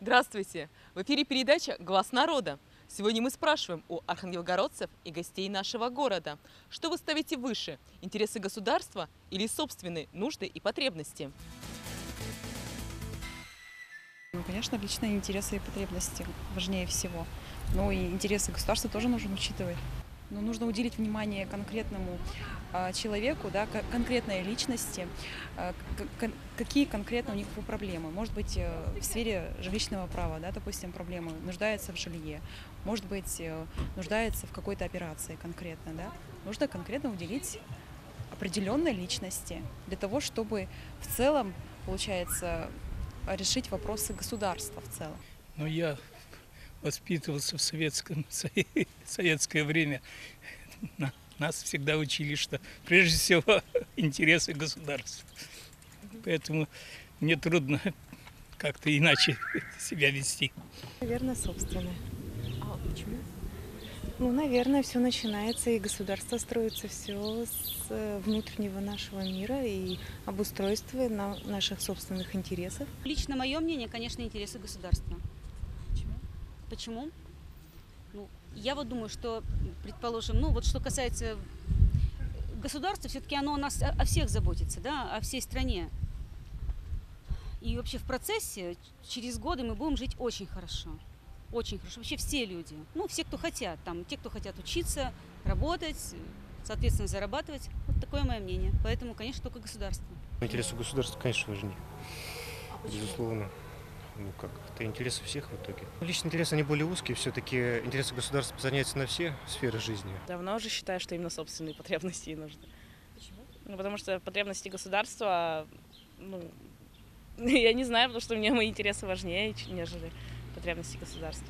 Здравствуйте! В эфире передача «Глаз народа». Сегодня мы спрашиваем у архангелгородцев и гостей нашего города, что вы ставите выше – интересы государства или собственные нужды и потребности? Ну, конечно, личные интересы и потребности важнее всего. Но и интересы государства тоже нужно учитывать. Но нужно уделить внимание конкретному а, человеку, да, кон- конкретной личности, а, какие конкретно у них проблемы. Может быть, э, в сфере жилищного права, да, допустим, проблемы, нуждается в жилье, может быть, э, нуждается в какой-то операции конкретно. Да. Нужно конкретно уделить определенной личности для того, чтобы в целом, получается, решить вопросы государства в целом. Но я воспитывался в советском, советское время. На- Нас всегда учили, что прежде всего интересы государства. Поэтому мне трудно как-то иначе себя вести. Наверное, собственное. А почему? Ну, наверное, все начинается, и государство строится все с э, внутреннего нашего мира и обустройства на наших собственных интересов. Лично мое мнение, конечно, интересы государства. Почему? Почему? Ну, я вот думаю, что, предположим, ну вот что касается государства, все-таки оно о нас, о всех заботится, да, о всей стране. И вообще в процессе через годы мы будем жить очень хорошо. Очень хорошо. Вообще все люди. Ну, все, кто хотят. Там, те, кто хотят учиться, работать, соответственно, зарабатывать. Вот такое мое мнение. Поэтому, конечно, только государство. Интересы государства, конечно, важнее. Безусловно. Ну как, это интересы всех в итоге. Личные интересы, они более узкие, все-таки интересы государства распространяются на все сферы жизни. Давно уже считаю, что именно собственные потребности и нужны. Ну, потому что потребности государства, ну, я не знаю, потому что мне мои интересы важнее, нежели потребности государства.